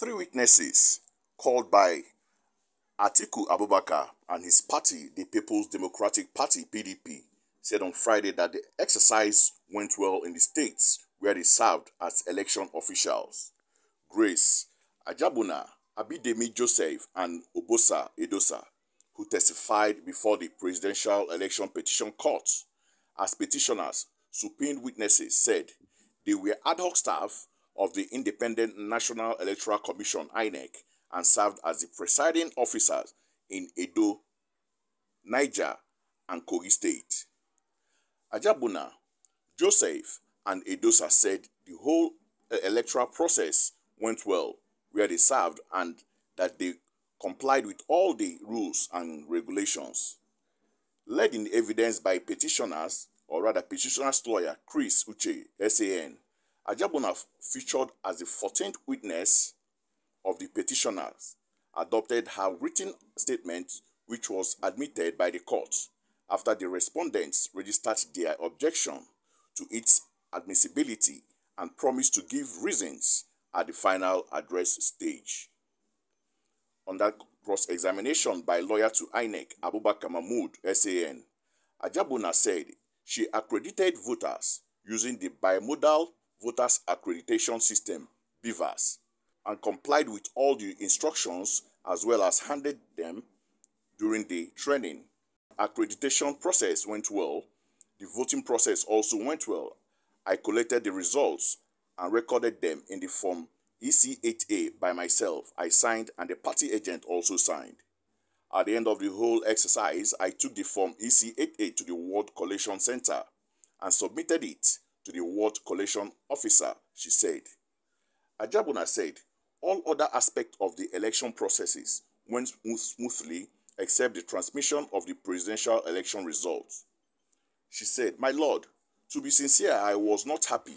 Three witnesses called by Atiku Abubakar and his party, the People's Democratic Party (PDP), said on Friday that the exercise went well in the states where they served as election officials. Grace Ajabuna, Abidemi Joseph, and Obosa Edosa, who testified before the Presidential Election Petition Court as petitioners, subpoenaed witnesses said they were ad hoc staff of the Independent National Electoral Commission (INEC) and served as the presiding officers in Edo, Niger, and Kogi State. Ajagbonna, Joseph, and Edosa said the whole uh, electoral process went well where they served and that they complied with all the rules and regulations. Led in evidence by petitioners, or rather petitioner's lawyer Chris Uche, SAN, Ajagbonna featured as the 14th witness of the petitioners, adopted her written statement which was admitted by the court after the respondents registered their objection to its admissibility and promised to give reasons at the final address stage. Under cross-examination by lawyer to INEC Abubakar Mahmood SAN, Ajagbonna said she accredited voters using the bimodal voters accreditation system BVAS and complied with all the instructions as well as handed them during the training. Accreditation process went well. The voting process also went well. I collected the results and recorded them in the form EC8A by myself. I signed and the party agent also signed. At the end of the whole exercise, I took the form EC8A to the Ward Collation Center and submitted it to the Ward Collation Officer, she said. Ajagbonna said all other aspects of the election processes went smoothly except the transmission of the presidential election results. She said, My lord, to be sincere, I was not happy.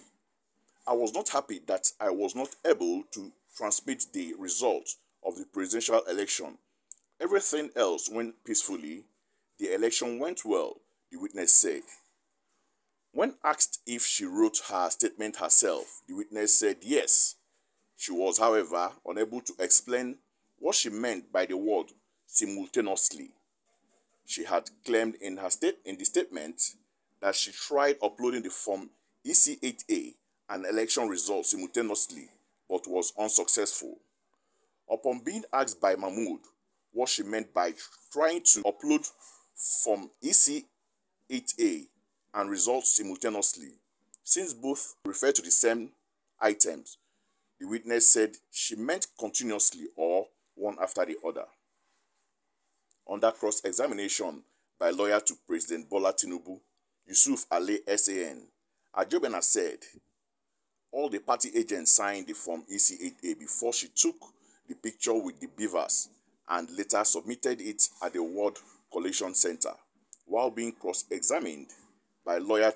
I was not happy that I was not able to transmit the results of the presidential election. Everything else went peacefully. The election went well, the witness said. When asked if she wrote her statement herself, the witness said yes. She was, however, unable to explain what she meant by the word simultaneously. She had claimed in her state in the statement that she tried uploading the form EC8A and election results simultaneously but was unsuccessful. Upon being asked by Mahmood what she meant by trying to upload form EC8A and results simultaneously, since both refer to the same items, the witness said she meant continuously or one after the other. Under cross-examination by lawyer to President Bola Tinubu, Yusuf Ali SAN, Ajobena said all the party agents signed the form EC8A before she took the picture with the beavers and later submitted it at the Ward Collation Center while being cross-examined by lawyer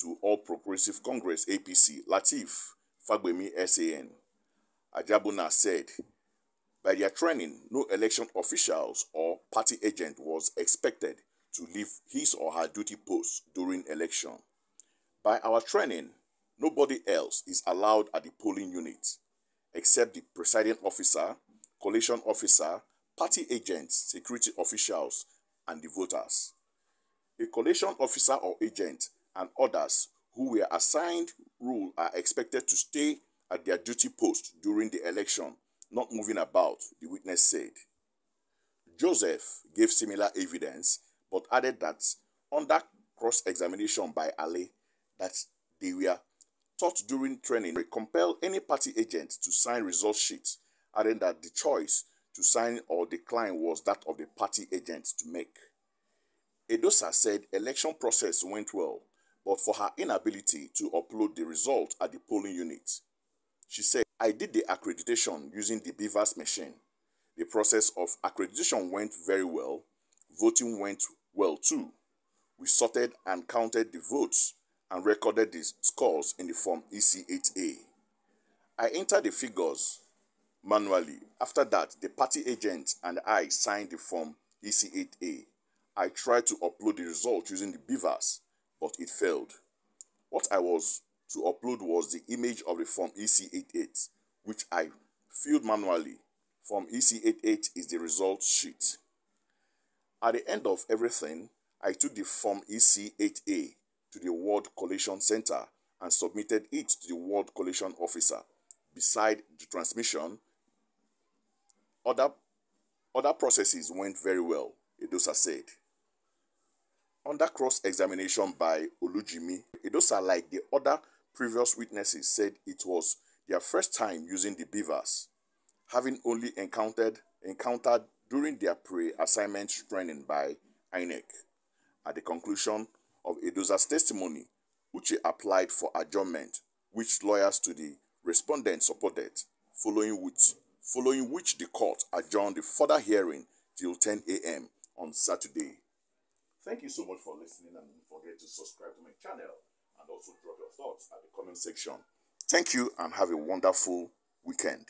to All Progressive Congress APC Latif Fagbemi SAN. Ajabuna said by their training, no election officials or party agent was expected to leave his or her duty post during election. By our training, nobody else is allowed at the polling unit except the presiding officer, collation officer, party agents, security officials, and the voters. A collation officer or agent and others who were assigned rule are expected to stay at their duty post during the election not moving about, the witness said. Joseph gave similar evidence but added that under cross-examination by Ali that they were taught during training to compel any party agent to sign result sheets, adding that the choice to sign or decline was that of the party agent to make. Edosa said election process went well, but for her inability to upload the result at the polling unit, she said I did the accreditation using the Beavers machine. The process of accreditation went very well. Voting went well too. We sorted and counted the votes and recorded the scores in the form EC8A. I entered the figures manually. After that, the party agent and I signed the form EC8A. I tried to upload the result using the BVAS, but it failed. What I was to upload was the image of the form EC8A, which I filled manually. Form EC8A is the result sheet. At the end of everything, I took the Form EC8A to the Ward Collation Center and submitted it to the Ward Collation Officer. Beside the transmission, other, other processes went very well, Edosa said. Under cross-examination by Olujimi, Edosa, like the other previous witnesses, said it was their first time using the BVAS, having only encountered encountered during their pre-assignment training by INEC. At the conclusion of Edosa's testimony, Uche applied for adjournment, which lawyers to the respondent supported, following which, following which the court adjourned the further hearing till 10 a.m. on Saturday. Thank you so much for listening and don't forget to subscribe to my channel and also drop your thoughts at the comment section. Thank you and have a wonderful weekend.